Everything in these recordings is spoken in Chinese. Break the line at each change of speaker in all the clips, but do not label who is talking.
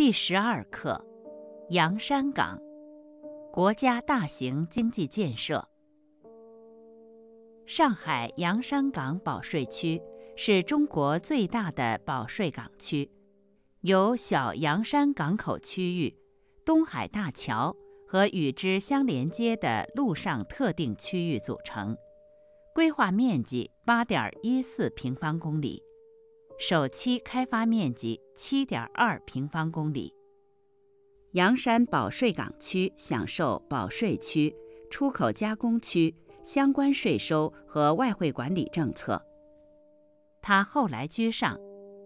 第十二课：洋山港，国家大型经济建设。上海洋山港保税区是中国最大的保税港区，由小洋山港口区域、东海大桥和与之相连接的陆上特定区域组成，规划面积八点一四平方公里。首期开发面积七点二平方公里。洋山保税港区享受保税区、出口加工区相关税收和外汇管理政策。它后来居上，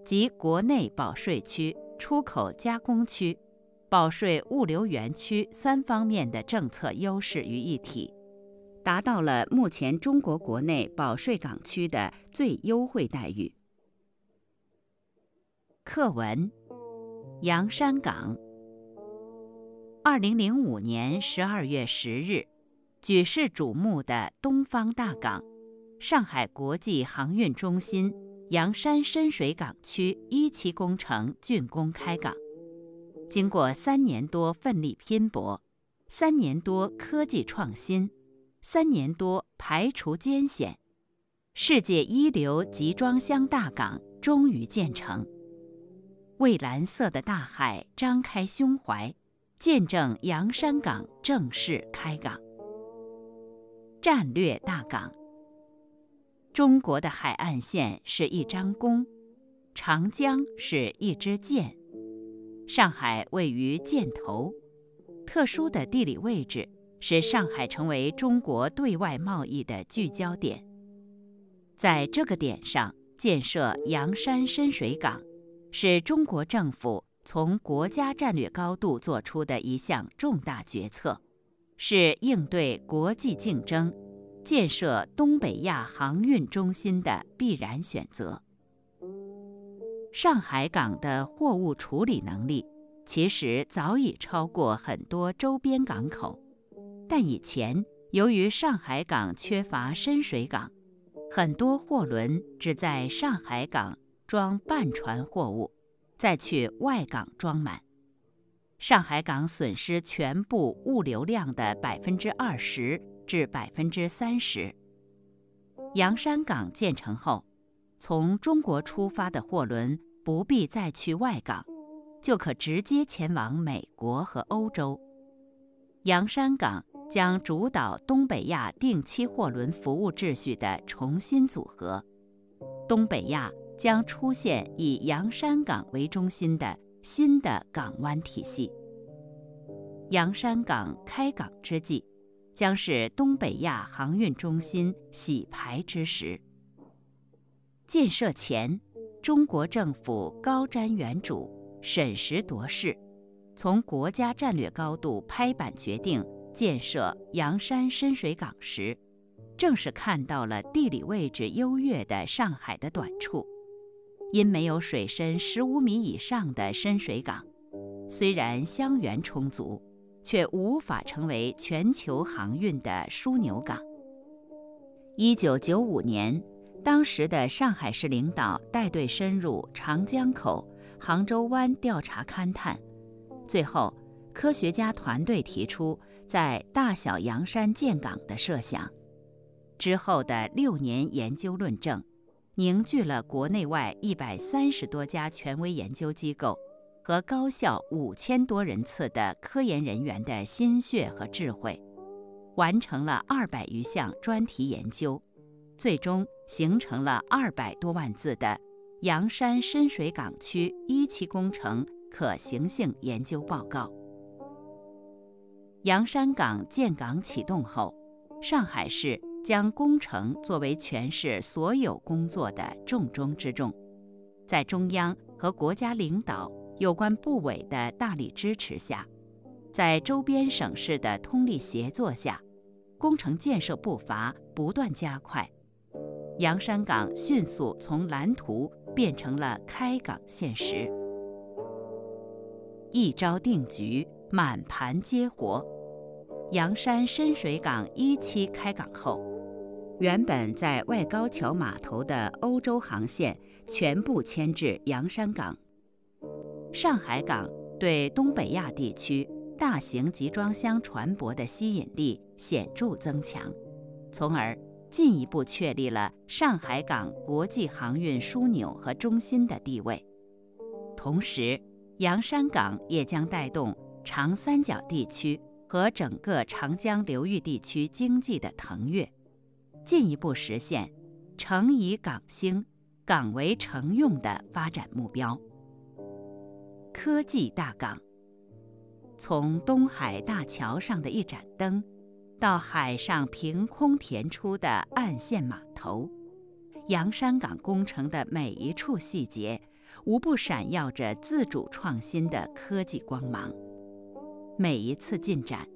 集国内保税区、出口加工区、保税物流园区三方面的政策优势于一体，达到了目前中国国内保税港区的最优惠待遇。课文：洋山港。二零零五年十二月十日，举世瞩目的东方大港——上海国际航运中心洋山深水港区一期工程竣工开港。经过三年多奋力拼搏，三年多科技创新，三年多排除艰险，世界一流集装箱大港终于建成。蔚蓝色的大海张开胸怀，见证洋山港正式开港。战略大港。中国的海岸线是一张弓，长江是一支箭。上海位于箭头，特殊的地理位置使上海成为中国对外贸易的聚焦点。在这个点上建设洋山深水港。是中国政府从国家战略高度做出的一项重大决策，是应对国际竞争、建设东北亚航运中心的必然选择。上海港的货物处理能力其实早已超过很多周边港口，但以前由于上海港缺乏深水港，很多货轮只在上海港。装半船货物，再去外港装满。上海港损失全部物流量的百分之二十至百分之三十。洋山港建成后，从中国出发的货轮不必再去外港，就可直接前往美国和欧洲。洋山港将主导东北亚定期货轮服务秩序的重新组合，东北亚。将出现以洋山港为中心的新的港湾体系。洋山港开港之际，将是东北亚航运中心洗牌之时。建设前，中国政府高瞻远瞩、审时度势，从国家战略高度拍板决定建设洋山深水港时，正是看到了地理位置优越的上海的短处。因没有水深十五米以上的深水港，虽然香源充足，却无法成为全球航运的枢纽港。一九九五年，当时的上海市领导带队深入长江口、杭州湾调查勘探，最后科学家团队提出在大小洋山建港的设想。之后的六年研究论证。凝聚了国内外一百三十多家权威研究机构和高校五千多人次的科研人员的心血和智慧，完成了二百余项专题研究，最终形成了二百多万字的洋山深水港区一期工程可行性研究报告。洋山港建港启动后，上海市。将工程作为全市所有工作的重中之重，在中央和国家领导有关部委的大力支持下，在周边省市的通力协作下，工程建设步伐不断加快，洋山港迅速从蓝图变成了开港现实。一招定局，满盘皆活。洋山深水港一期开港后。原本在外高桥码头的欧洲航线全部迁至洋山港，上海港对东北亚地区大型集装箱船舶的吸引力显著增强，从而进一步确立了上海港国际航运枢纽和中心的地位。同时，洋山港也将带动长三角地区和整个长江流域地区经济的腾跃，进一步实现城以港兴、港为城用的发展目标。科技大港，从东海大桥上的一盏灯，到海上凭空填出的岸线码头，洋山港工程的每一处细节。无不闪耀着自主创新的科技光芒，每一次进展，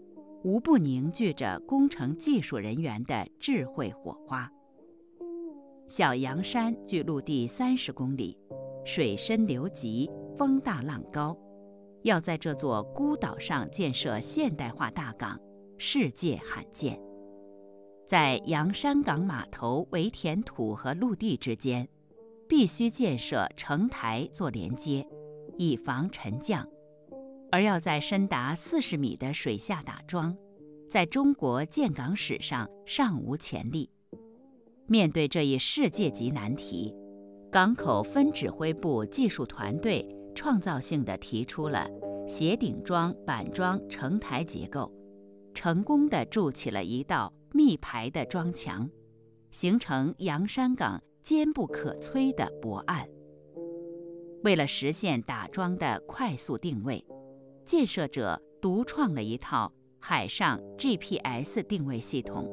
无不凝聚着工程技术人员的智慧火花。小洋山距陆地三十公里，水深流急，风大浪高，要在这座孤岛上建设现代化大港，世界罕见。在洋山港码头围填土和陆地之间。必须建设城台做连接，以防沉降；而要在深达四十米的水下打桩，在中国建港史上尚无前例。面对这一世界级难题，港口分指挥部技术团队创造性地提出了斜顶桩板桩承台结构，成功地筑起了一道密排的桩墙，形成洋山港。坚不可摧的博岸。为了实现打桩的快速定位，建设者独创了一套海上 GPS 定位系统，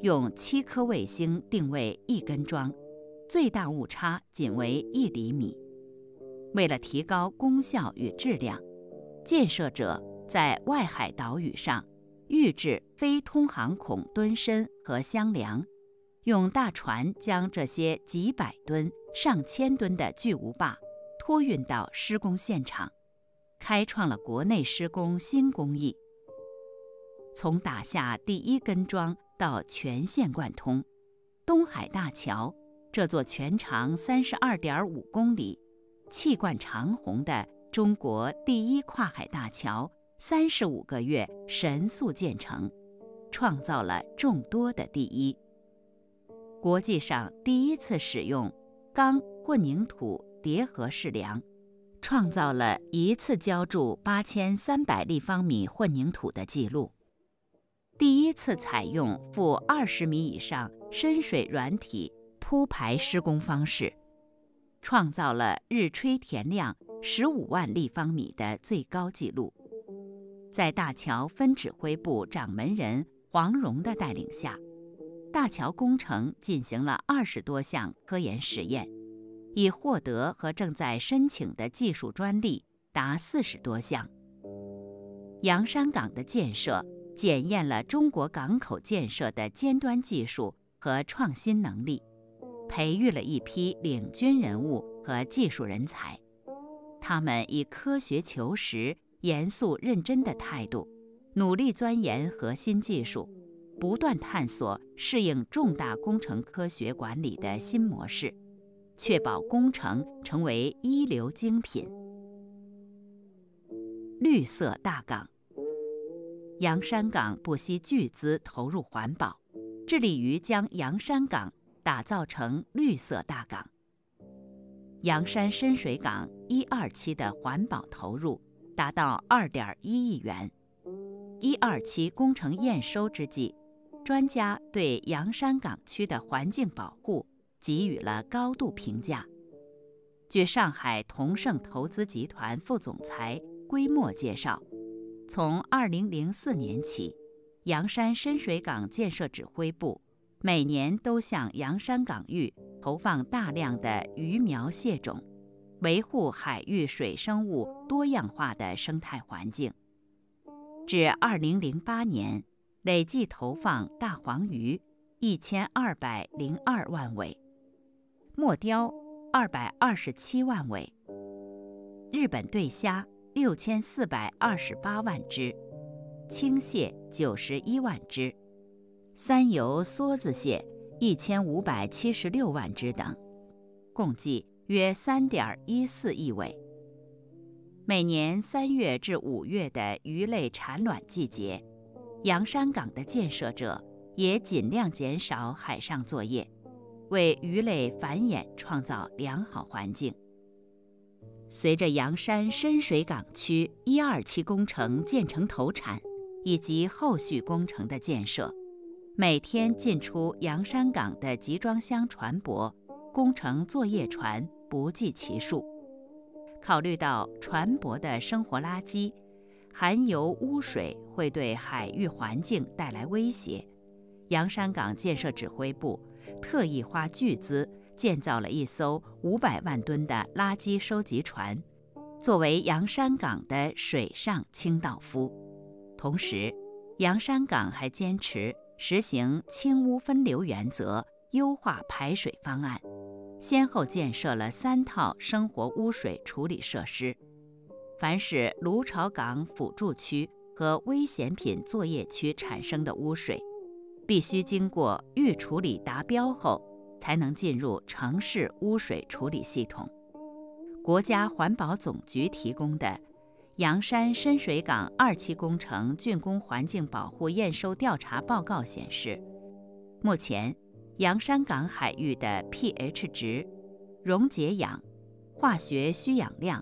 用七颗卫星定位一根桩，最大误差仅为一厘米。为了提高功效与质量，建设者在外海岛屿上预制非通航孔墩身和箱梁。用大船将这些几百吨、上千吨的巨无霸托运到施工现场，开创了国内施工新工艺。从打下第一根桩到全线贯通，东海大桥这座全长三十二点五公里、气贯长虹的中国第一跨海大桥，三十五个月神速建成，创造了众多的第一。国际上第一次使用钢混凝土叠合式梁，创造了一次浇筑八千三百立方米混凝土的记录；第一次采用负二十米以上深水软体铺排施工方式，创造了日吹填量十五万立方米的最高纪录。在大桥分指挥部掌门人黄荣的带领下。大桥工程进行了二十多项科研实验，已获得和正在申请的技术专利达四十多项。洋山港的建设检验了中国港口建设的尖端技术和创新能力，培育了一批领军人物和技术人才。他们以科学求实、严肃认真的态度，努力钻研核心技术。不断探索适应重大工程科学管理的新模式，确保工程成为一流精品。绿色大港，洋山港不惜巨资投入环保，致力于将洋山港打造成绿色大港。洋山深水港一二期的环保投入达到二点一亿元，一二期工程验收之际。专家对洋山港区的环境保护给予了高度评价。据上海同盛投资集团副总裁归墨介绍，从2004年起，洋山深水港建设指挥部每年都向洋山港域投放大量的鱼苗蟹种，维护海域水生物多样化的生态环境。至2008年。累计投放大黄鱼一千二百零二万尾，墨雕二百二十七万尾，日本对虾六千四百二十八万只，青蟹九十一万只，三游梭子蟹一千五百七十六万只等，共计约三点一四亿尾。每年三月至五月的鱼类产卵季节，洋山港的建设者也尽量减少海上作业，为鱼类繁衍创造良好环境。随着洋山深水港区一二期工程建成投产，以及后续工程的建设，每天进出洋山港的集装箱船舶、工程作业船不计其数。考虑到船舶的生活垃圾、含油污水会对海域环境带来威胁，洋山港建设指挥部特意花巨资建造了一艘五百万吨的垃圾收集船，作为洋山港的水上清道夫。同时，洋山港还坚持实行清污分流原则，优化排水方案。先后建设了三套生活污水处理设施，凡是芦潮港辅助区和危险品作业区产生的污水，必须经过预处理达标后，才能进入城市污水处理系统。国家环保总局提供的阳山深水港二期工程竣工环境保护验收调查报告显示，目前。洋山港海域的 pH 值、溶解氧、化学需氧量、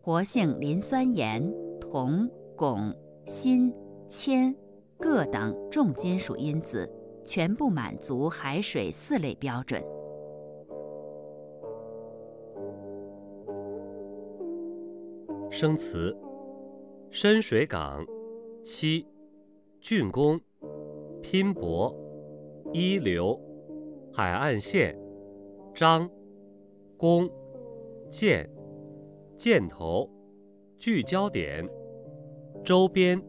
活性磷酸盐、铜、汞、锌、铅、铬等重金属因子全部满足海水四类标准。
生词：深水港，七，竣工，拼搏。一流，海岸线，张，弓，箭，箭头，聚焦点，周边，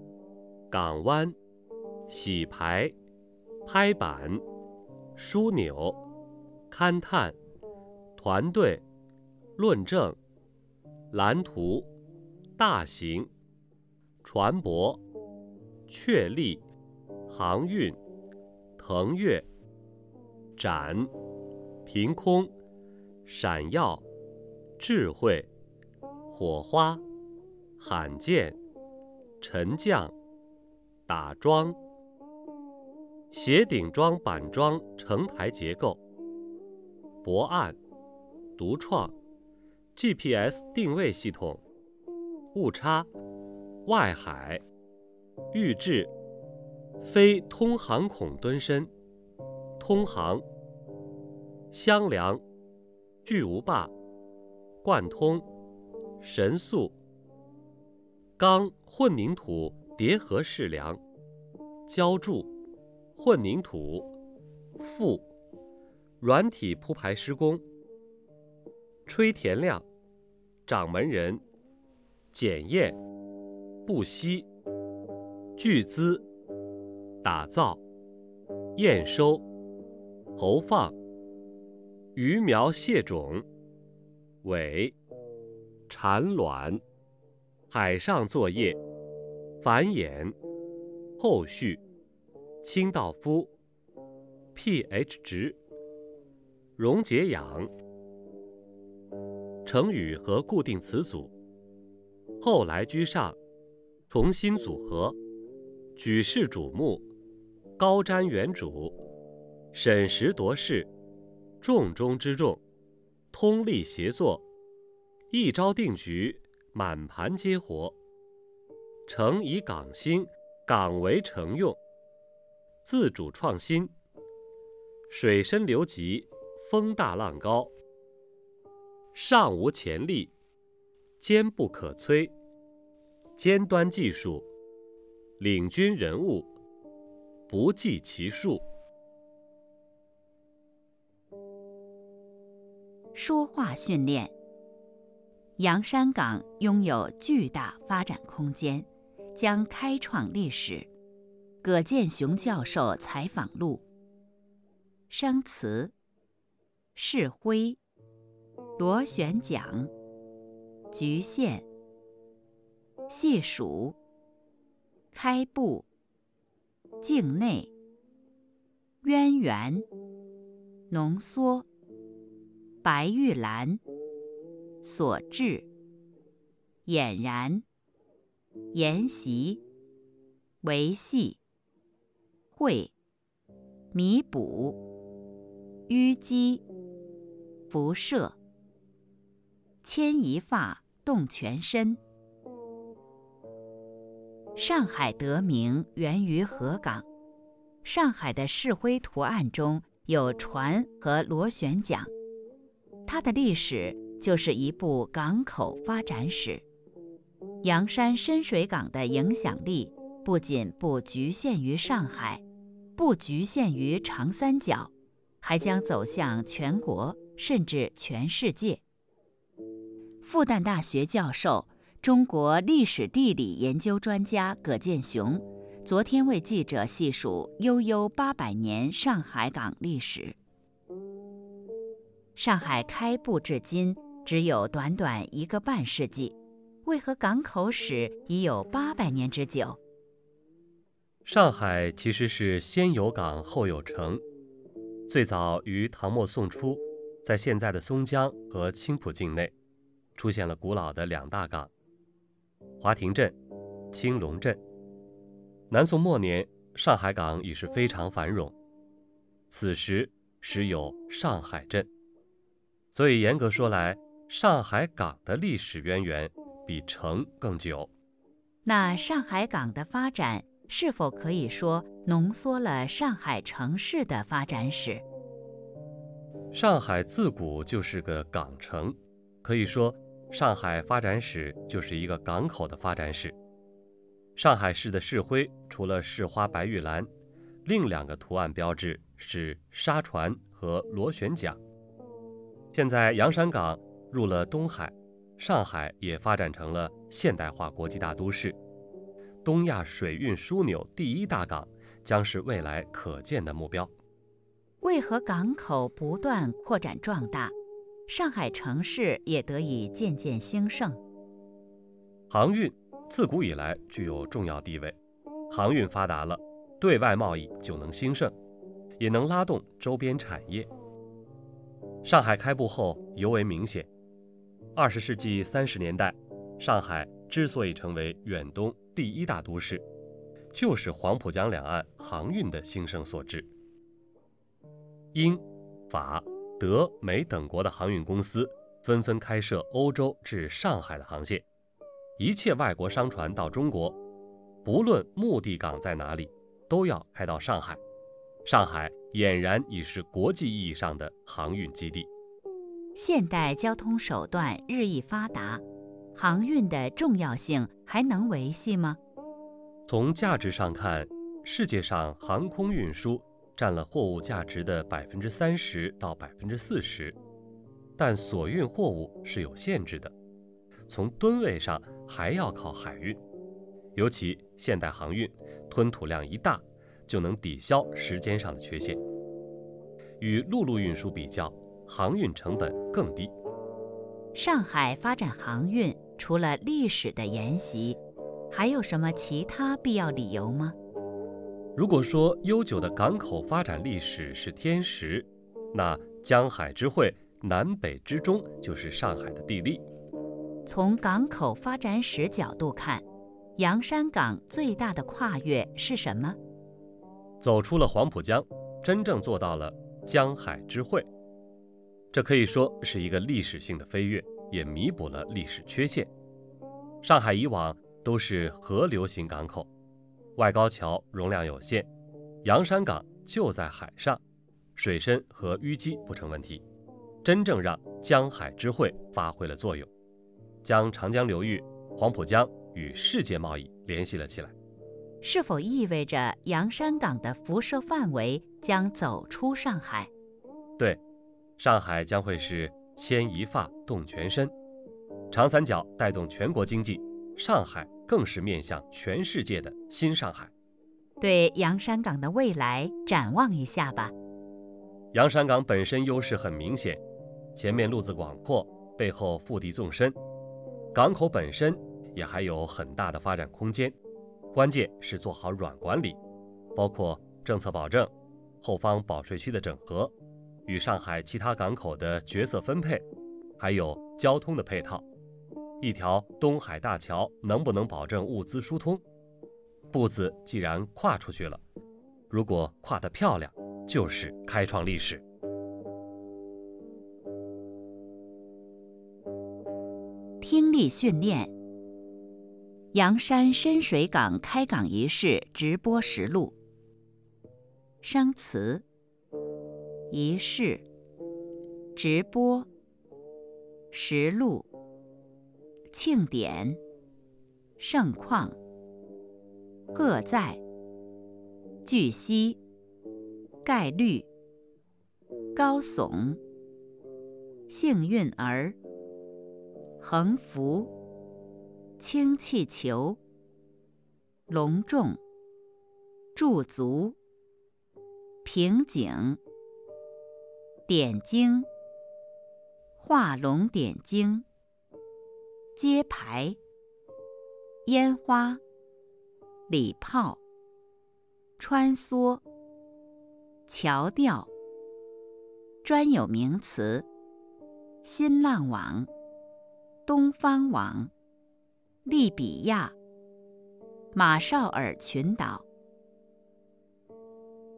港湾，洗牌，拍板，枢纽，勘探，团队，论证，蓝图，大型，船舶，确立，航运。腾跃，展，凭空，闪耀，智慧，火花，罕见，沉降，打桩，斜顶桩板桩成台结构，泊岸，独创，GPS 定位系统，误差，外海，预制。非通航孔蹲身，通航，箱梁，巨无霸，贯通，神速，钢混凝土叠合式梁，浇筑，混凝土，覆，软体铺排施工，吹田亮，掌门人，检验，不息，巨资。打造、验收、投放、鱼苗蟹种、尾、产卵、海上作业、繁衍、后续、清道夫、pH 值、溶解氧、成语和固定词组，后来居上，重新组合，举世瞩目。高瞻远瞩，审时度势，重中之重，通力协作，一招定局，满盘皆活。诚以港兴，港为诚用，自主创新。水深流急，风大浪高，尚无潜力，坚不可摧。尖端技术，领军人物。不计其数。
说话训练。洋山港拥有巨大发展空间，将开创历史。葛剑雄教授采访录。生词：试徽、螺旋桨、局限、细数、开步。境内，渊源，浓缩，白玉兰，所致，俨然、沿袭、维系、会、弥补、淤积、辐射、牵一发动全身。上海得名源于河港，上海的市徽图案中有船和螺旋桨，它的历史就是一部港口发展史。洋山深水港的影响力不仅不局限于上海，不局限于长三角，还将走向全国甚至全世界。复旦大学教授。中国历史地理研究专家葛剑雄昨天为记者细数悠悠八百年上海港历史。上海开埠至今只有短短一个半世纪，为何港口史已有八百年之久？
上海其实是先有港后有城，最早于唐末宋初，在现在的松江和青浦境内，出现了古老的两大港。华亭镇、青龙镇。南宋末年，上海港已是非常繁荣，此时时有上海镇，所以严格说来，上海港的历史渊源比城更久。
那上海港的发展是否可以说浓缩了上海城市的发展史？
上海自古就是个港城，可以说。上海发展史就是一个港口的发展史。上海市的市徽除了市花白玉兰，另两个图案标志是沙船和螺旋桨。现在洋山港入了东海，上海也发展成了现代化国际大都市。东亚水运枢纽第一大港将是未来可见的目标。
为何港口不断扩展壮大？上海城市也得以渐渐兴盛。
航运自古以来具有重要地位，航运发达了，对外贸易就能兴盛，也能拉动周边产业。上海开埠后尤为明显。二十世纪三十年代，上海之所以成为远东第一大都市，就是黄浦江两岸航运的兴盛所致。英、法。德、美等国的航运公司纷纷开设欧洲至上海的航线，一切外国商船到中国，不论目的港在哪里，都要开到上海。上海俨然已是国际意义上的航运基地。
现代交通手段日益发达，航运的重要性还能维系吗？
从价值上看，世界上航空运输。占了货物价值的百分之三十到百分之四十，但所运货物是有限制的，从吨位上还要靠海运，尤其现代航运吞吐量一大，就能抵消时间上的缺陷。与陆路运输比较，航运成本更低。
上海发展航运，除了历史的沿袭，还有什么其他必要理由吗？
如果说悠久的港口发展历史是天时，那江海之会，南北之中就是上海的地利。
从港口发展史角度看，洋山港最大的跨越是什么？
走出了黄浦江，真正做到了江海之会。这可以说是一个历史性的飞跃，也弥补了历史缺陷。上海以往都是河流型港口。外高桥容量有限，洋山港就在海上，水深和淤积不成问题，真正让江海之会发挥了作用，将长江流域、黄浦江与世界贸易联系了起来。
是否意味着洋山港的辐射范围将走出上海？
对，上海将会是牵一发动全身，长三角带动全国经济，上海。更是面向全世界的新上海。
对洋山港的未来展望一下吧。
洋山港本身优势很明显，前面路子广阔，背后腹地纵深，港口本身也还有很大的发展空间。关键是做好软管理，包括政策保证、后方保税区的整合、与上海其他港口的角色分配，还有交通的配套。一条东海大桥能不能保证物资疏通？步子既然跨出去了，如果跨得漂亮，就是开创历史。
听力训练：阳山深水港开港仪式直播实录。生词：仪式、直播、实录、庆典、盛况。各在，据悉，概率，高耸，幸运儿，横幅，氢气球，隆重，驻足，瓶颈，点睛，画龙点睛，揭牌，烟花。礼炮，穿梭，桥吊，专有名词，新浪网，东方网，利比亚，马绍尔群岛，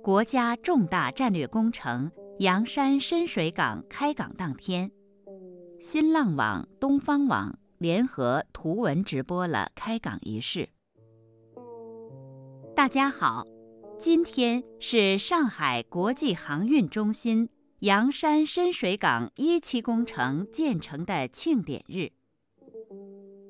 国家重大战略工程阳山深水港开港当天，新浪网、东方网联合图文直播了开港仪式。大家好，今天是上海国际航运中心阳山深水港一期工程建成的庆典日。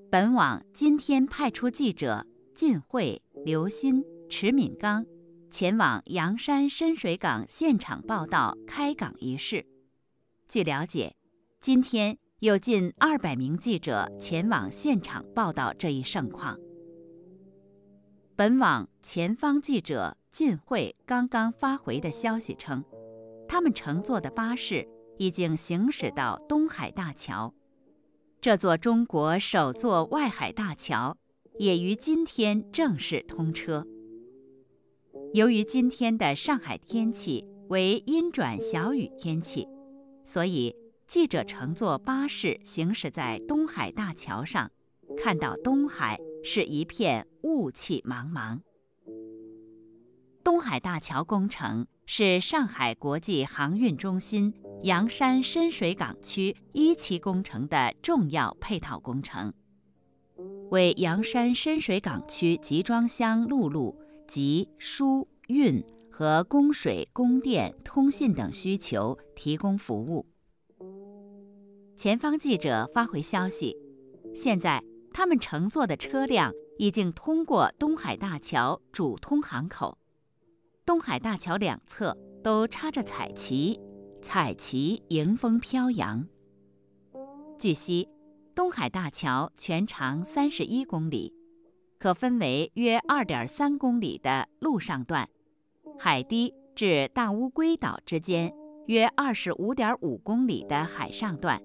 本网今天派出记者靳慧、刘鑫、迟敏刚前往阳山深水港现场报道开港仪式。据了解，今天有近二百名记者前往现场报道这一盛况。本网前方记者靳慧刚刚发回的消息称，他们乘坐的巴士已经行驶到东海大桥，这座中国首座外海大桥也于今天正式通车。由于今天的上海天气为阴转小雨天气，所以记者乘坐巴士行驶在东海大桥上，看到东海。是一片雾气茫茫。东海大桥工程是上海国际航运中心阳山深水港区一期工程的重要配套工程，为阳山深水港区集装箱陆路及输运和供水、供电、通信等需求提供服务。前方记者发回消息，现在。他们乘坐的车辆已经通过东海大桥主通航口，东海大桥两侧都插着彩旗，彩旗迎风飘扬。据悉，东海大桥全长三十一公里，可分为约二点三公里的陆上段，海堤至大乌龟岛之间约二十五点五公里的海上段，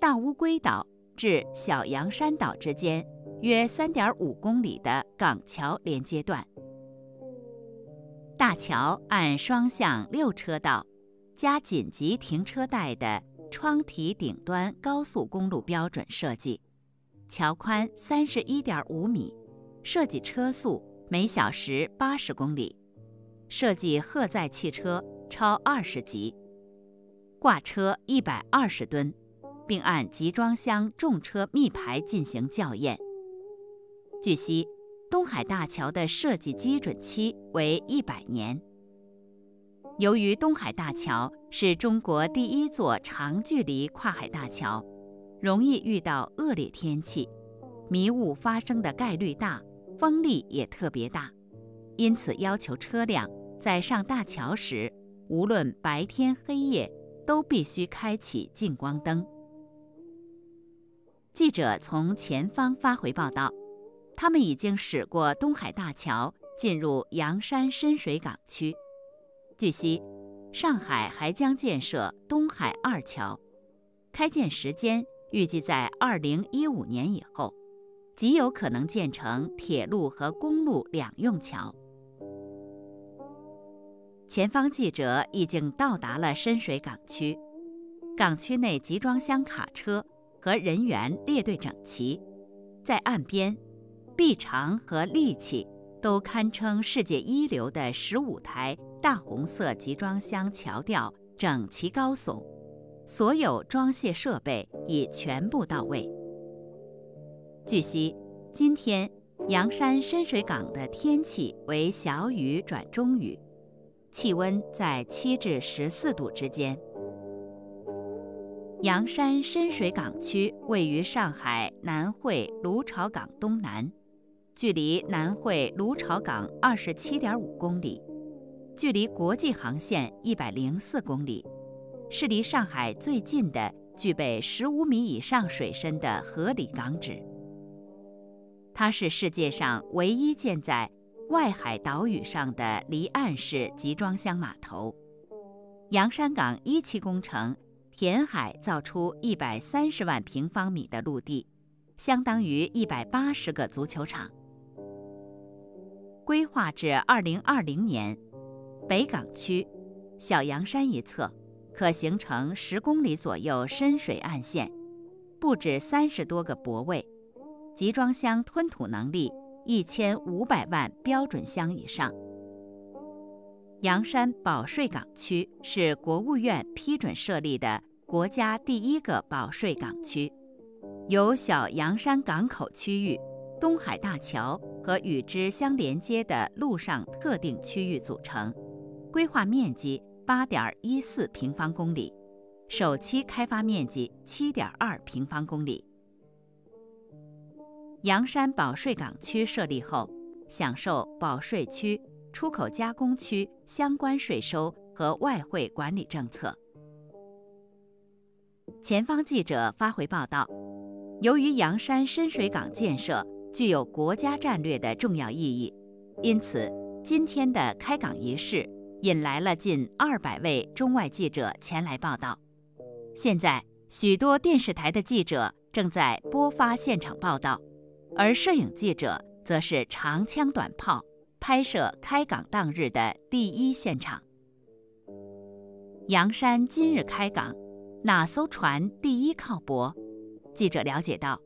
大乌龟岛。至小洋山岛之间约三点五公里的港桥连接段，大桥按双向六车道加紧急停车带的窗体顶端高速公路标准设计，桥宽三十一点五米，设计车速每小时八十公里，设计荷载汽车超二十级，挂车一百二十吨。并按集装箱重车密排进行校验。据悉，东海大桥的设计基准期为一百年。由于东海大桥是中国第一座长距离跨海大桥，容易遇到恶劣天气，迷雾发生的概率大，风力也特别大，因此要求车辆在上大桥时，无论白天黑夜，都必须开启近光灯。记者从前方发回报道，他们已经驶过东海大桥，进入阳山深水港区。据悉，上海还将建设东海二桥，开建时间预计在二零一五年以后，极有可能建成铁路和公路两用桥。前方记者已经到达了深水港区，港区内集装箱卡车。和人员列队整齐，在岸边，臂长和力气都堪称世界一流的十五台大红色集装箱桥吊整齐高耸，所有装卸设备已全部到位。据悉，今天阳山深水港的天气为小雨转中雨，气温在七至十四度之间。阳山深水港区位于上海南汇芦潮港东南，距离南汇芦潮港二十七点五公里，距离国际航线一百零四公里，是离上海最近的具备十五米以上水深的合理港址。它是世界上唯一建在外海岛屿上的离岸式集装箱码头。洋山港一期工程。填海造出一百三十万平方米的陆地，相当于一百八十个足球场。规划至二零二零年，北港区小洋山一侧可形成十公里左右深水岸线，布置三十多个泊位，集装箱吞吐能力一千五百万标准箱以上。阳山保税港区是国务院批准设立的。国家第一个保税港区，由小阳山港口区域、东海大桥和与之相连接的陆上特定区域组成，规划面积八点一四平方公里，首期开发面积七点二平方公里。阳山保税港区设立后，享受保税区、出口加工区相关税收和外汇管理政策。前方记者发回报道：由于阳山深水港建设具有国家战略的重要意义，因此今天的开港仪式引来了近二百位中外记者前来报道。现在，许多电视台的记者正在播发现场报道，而摄影记者则是长枪短炮拍摄开港当日的第一现场。阳山今日开港。哪艘船第一靠泊？记者了解到，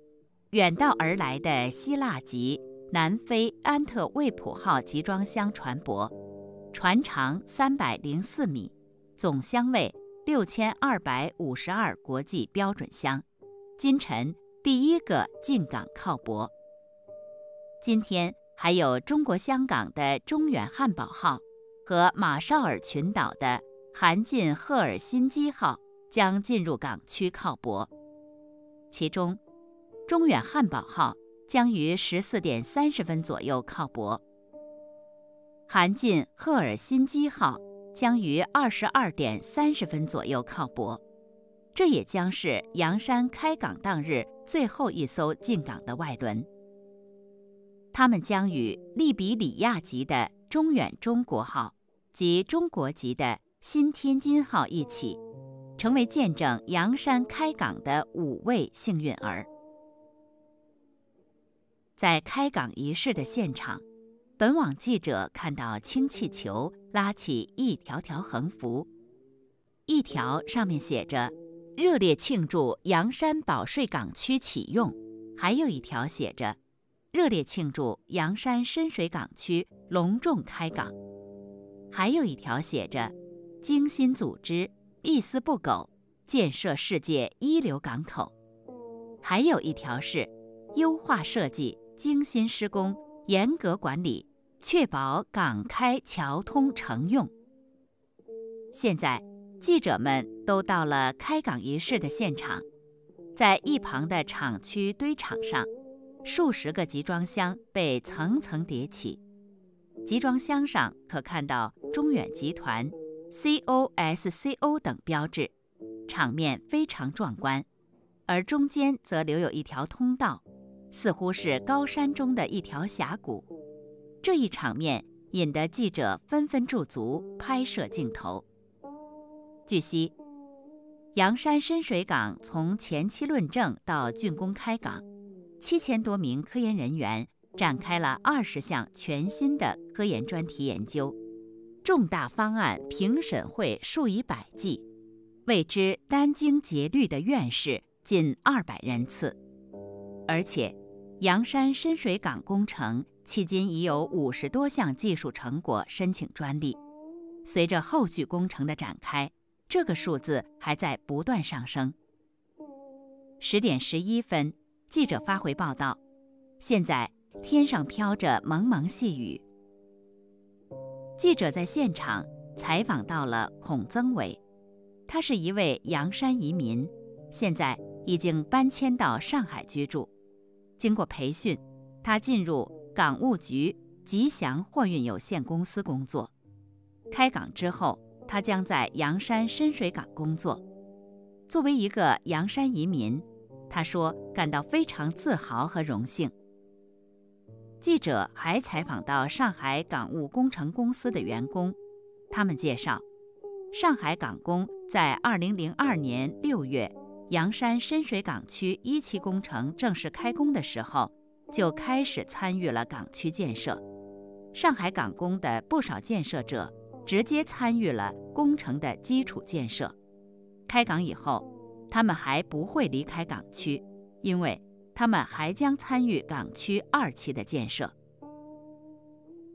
远道而来的希腊籍南非安特卫普号集装箱船舶，船长三百零四米，总箱位六千二百五十二国际标准箱，今晨第一个进港靠泊。今天还有中国香港的中远汉堡号和马绍尔群岛的韩进赫尔辛基号。将进入港区靠泊，其中，中远汉堡号将于十四点三十分左右靠泊，韩进赫尔辛基号将于二十二点三十分左右靠泊，这也将是洋山开港当日最后一艘进港的外轮。他们将与利比里亚籍的中远中国号及中国籍的新天津号一起。成为见证洋山开港的五位幸运儿。在开港仪式的现场，本网记者看到氢气球拉起一条条横幅，一条上面写着“热烈庆祝阳山保税港区启用”，还有一条写着“热烈庆祝阳山深水港区隆重开港”，还有一条写着“精心组织”。一丝不苟，建设世界一流港口。还有一条是优化设计、精心施工、严格管理，确保港开桥通成用。现在，记者们都到了开港仪式的现场，在一旁的厂区堆场上，数十个集装箱被层层叠起，集装箱上可看到中远集团。COSCO 等标志，场面非常壮观，而中间则留有一条通道，似乎是高山中的一条峡谷。这一场面引得记者纷纷驻足拍摄镜头。据悉，阳山深水港从前期论证到竣工开港，七千多名科研人员展开了二十项全新的科研专题研究。重大方案评审会数以百计，为之殚精竭虑的院士近二百人次，而且阳山深水港工程迄今已有五十多项技术成果申请专利。随着后续工程的展开，这个数字还在不断上升。十点十一分，记者发回报道，现在天上飘着蒙蒙细雨。记者在现场采访到了孔增伟，他是一位阳山移民，现在已经搬迁到上海居住。经过培训，他进入港务局吉祥货运有限公司工作。开港之后，他将在洋山深水港工作。作为一个洋山移民，他说感到非常自豪和荣幸。记者还采访到上海港务工程公司的员工，他们介绍，上海港工在2002年6月洋山深水港区一期工程正式开工的时候，就开始参与了港区建设。上海港工的不少建设者。直接参与了工程的基础建设。开港以后，他们还不会离开港区，因为他们还将参与港区二期的建设。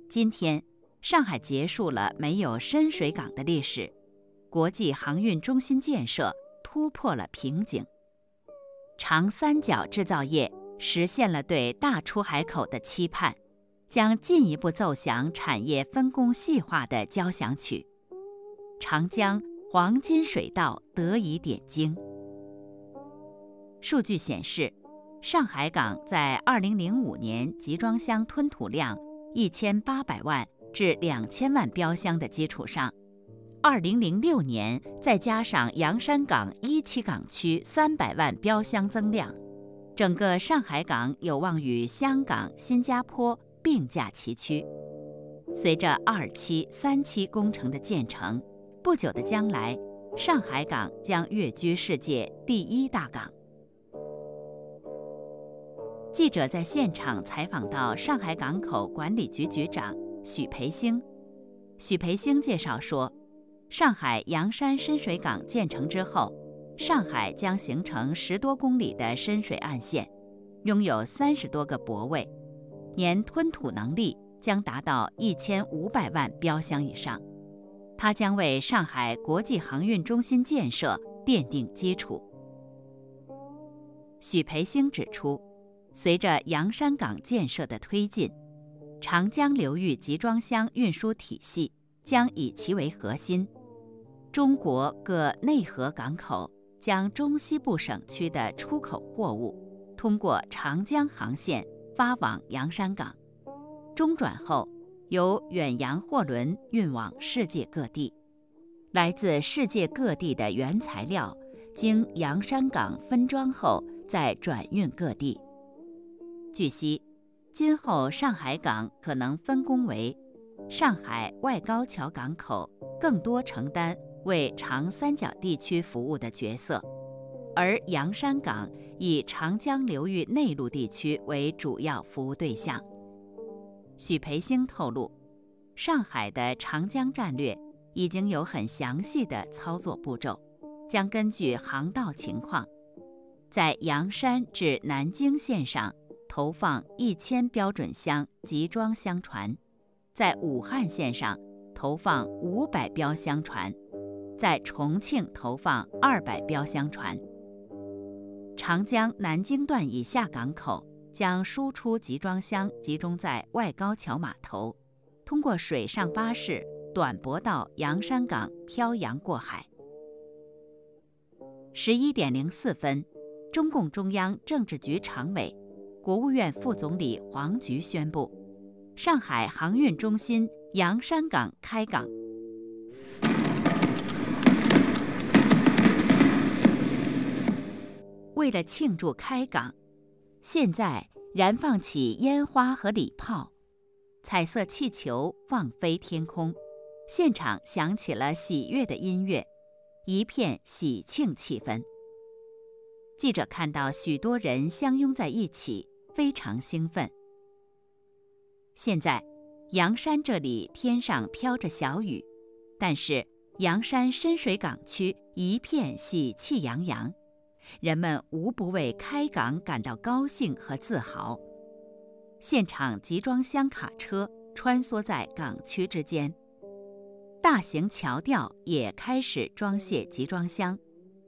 今天，上海结束了没有深水港的历史，国际航运中心建设突破了瓶颈，长三角制造业实现了对大出海口的期盼。将进一步奏响产业分工细化的交响曲，长江黄金水道得以点睛。数据显示，上海港在2005年集装箱吞吐量1800万至2000万标箱的基础上，2006年再加上洋山港一期港区300万标箱增量，整个上海港有望与香港、新加坡。并驾齐驱。随着二期、三期工程的建成，不久的将来，上海港将跃居世界第一大港。记者在现场采访到上海港口管理局局长许培兴，许培兴介绍说，上海洋山深水港建成之后，上海将形成十多公里的深水岸线，拥有三十多个泊位。年吞吐能力将达到一千五百万标箱以上，它将为上海国际航运中心建设奠定基础。许培兴指出，随着洋山港建设的推进，长江流域集装箱运输体系将以其为核心，中国各内河港口将中西部省区的出口货物通过长江航线。发往洋山港，中转后由远洋货轮运往世界各地。来自世界各地的原材料经洋山港分装后再转运各地。据悉，今后上海港可能分工为上海外高桥港口更多承担为长三角地区服务的角色。而洋山港以长江流域内陆地区为主要服务对象。许培兴透露，上海的长江战略已经有很详细的操作步骤，将根据航道情况，在洋山至南京线上投放一千标准箱集装箱船，在武汉线上投放五百标箱船，在重庆投放二百标箱船。长江南京段以下港口将输出集装箱集中在外高桥码头，通过水上巴士短驳到洋山港漂洋过海。十一点零四分，中共中央政治局常委、国务院副总理黄菊宣布，上海航运中心洋山港开港。为了庆祝开港，现在燃放起烟花和礼炮，彩色气球放飞天空，现场响起了喜悦的音乐，一片喜庆气氛。记者看到许多人相拥在一起，非常兴奋。现在，阳山这里天上飘着小雨，但是阳山深水港区一片喜气洋洋。人们无不为开港感到高兴和自豪。现场集装箱卡车穿梭在港区之间，大型桥吊也开始装卸集装箱，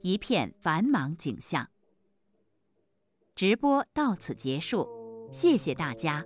一片繁忙景象。直播到此结束，谢谢大家。